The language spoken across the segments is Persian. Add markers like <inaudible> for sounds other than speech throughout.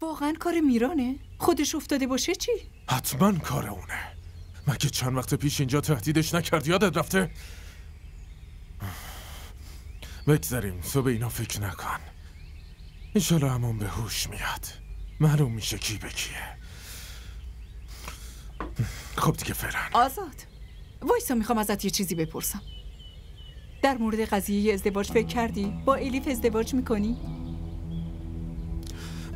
واقعا کار میرانه؟ خودش افتاده باشه چی؟ حتما کار اونه مگه چند وقت پیش اینجا تهدیدش نکرد یادت رفته؟ بگذاریم تو به اینا فکر نکن اینشالا همون به هوش میاد معلوم میشه کی به کیه خب دیگه فرن آزاد وایسا می‌خوام ازت یه چیزی بپرسم در مورد قضیه ازدواج فکر کردی؟ با الیف ازدواج می‌کنی؟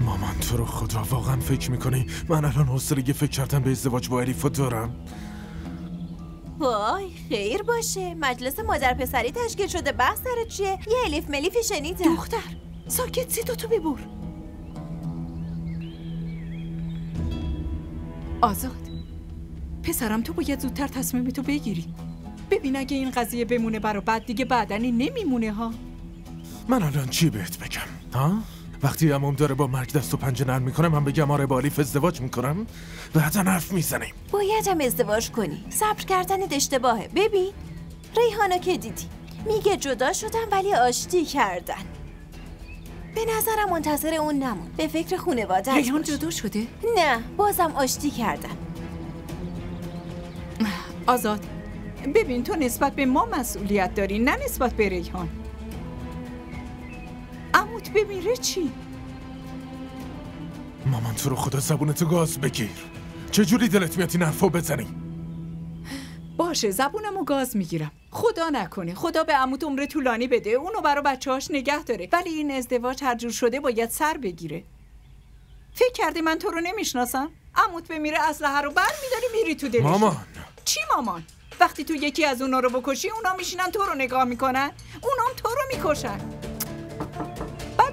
مامان تو رو خدا واقعا فکر می‌کنی من الان حوصله فکر کردن به ازدواج با الیفو دارم؟ وای خیر باشه. مجلس مادر پسری تشکیل شده. بحث سر چیه؟ یه الیف ملیفی شنیدم دختر ساکت سی تو ببر آزاد پسرم تو باید زودتر تصمیم تو بگیری. ببین اگه این قضیه بمونه برا بعد دیگه بعدنی نمیمونه ها؟ من الان چی بهت بگم؟ ها؟ وقتی امام داره با مرگ دست و پنجه نرم می‌کنه من بگم آره با الیف ازدواج می‌کنم؟ بعدا حرف می‌زنیم. باید هم ازدواج کنی. صبر کردن اشتباهه. ببین ریحانا که دیدی. میگه جدا شدن ولی آشتی کردن. به نظرم منتظر اون نمون. به فکر خونواده ریحان جدا شده؟ نه بازم آشتی کردن. آزاد ببین تو نسبت به ما مسئولیت داری نه نسبت به ریحان. عموت بمیره چی؟ مامان تو رو خدا زبونتو گاز بگیر. چجوری دلت میاد این حرفو بزنی؟ باشه زبونمو گاز می‌گیرم. خدا نکنه. خدا به عموت عمر طولانی بده. اونو برا بچه هاش نگه داره. ولی این ازدواج هر جور شده باید سر بگیره. فکر کردی من تو رو نمی‌شناسم؟ عموت بمیره اسلحه رو بر میداری میری تو دلش. مامان. چی مامان؟ وقتی تو یکی از اونا رو بکشی اونا میشینن تو رو نگاه می‌کنن. اونام تو رو می‌کشن.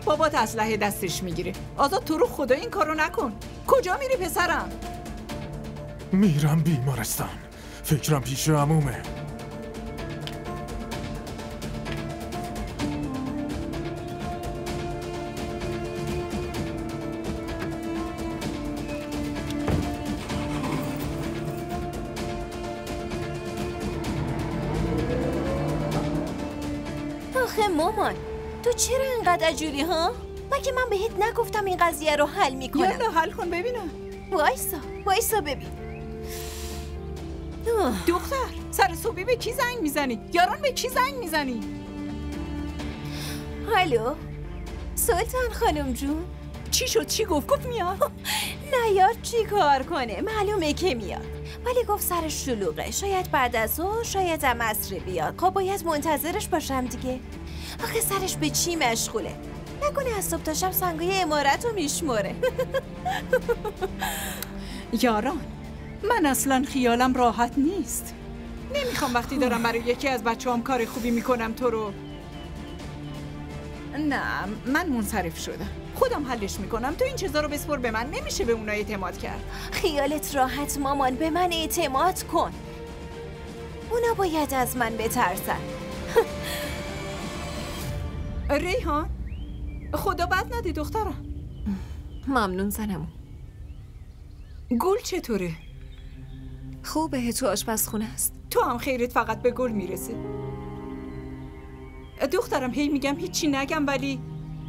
بابات اسلحه دستش می‌گیره آزاد تو رو خدا این کارو نکن. کجا میری پسرم؟ میرم بیمارستان. فکرم پیش عمومه. آخه مامان تو چرا اینقدر عجولی ها؟ مگه من بهت نگفتم این قضیه رو حل می‌کنم؟ یالا حل کن ببینم. وایسا وایسا ببین. اوه. دختر سر صبحی به کی زنگ می‌زنی؟ یاران به کی زنگ می‌زنی؟ الو سلطان خانم جون. چی شد؟ چی گفت؟ گفت میاد. نیاد چی کار کنه؟ معلومه که میاد. ولی گفت سرش شلوغه. شاید بعد از ظهر شاید هم عصر بیاد. خب باید منتظرش باشم دیگه. آخه سرش به چی مشغوله؟ نکنه از صبح تا شب سنگای امارت رو میشمره <laughs> یاران من اصلا خیالم راحت نیست. نمی‌خوام وقتی دارم برای یکی از بچه هم کار خوبی می‌کنم تو رو. نه من منصرف شدم. خودم حلش می‌کنم. تو این چیزا رو بسپر به من. نمیشه به اونا اعتماد کرد. خیالت راحت مامان. به من اعتماد کن. اونا باید از من بترسن. <laughs> ریحان خدا بد نده دخترم ممنون زنمون گل چطوره؟ خوبه تو آشپزخونه است تو هم خیرت فقط به گل می‌رسه دخترم هی میگم هیچی نگم ولی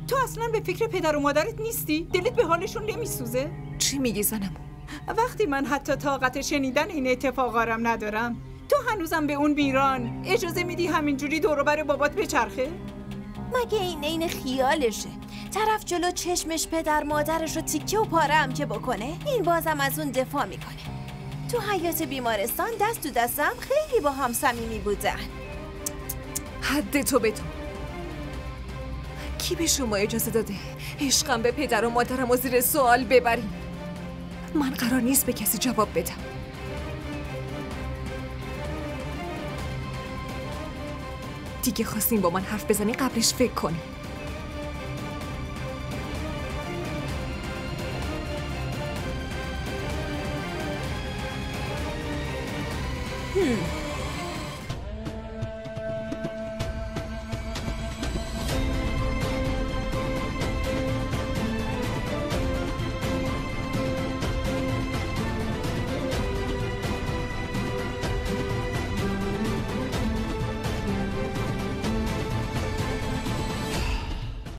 تو اصلا به فکر پدر و مادرت نیستی؟ دلت به حالشون نمیسوزه؟ چی میگی زنمون وقتی من حتی طاقت شنیدن این اتفاقارم ندارم تو هنوزم به اون میران اجازه میدی همینجوری دوروبر بابات بچرخه؟ مگه این عین خیالشه؟ طرف جلو چشمش پدر مادرش رو تیکه و پاره هم که بکنه این بازم از اون دفاع می‌کنه. تو حیات بیمارستان دست تو دستم خیلی با هم صمیمی بودن. حد تو به تو کی به شما اجازه داده عشقم به پدر و مادرم و زیر سوال ببریم؟ من قرار نیست به کسی جواب بدم. دیگه خواستیم با من حرف بزنی قبلش فکر کنی هم.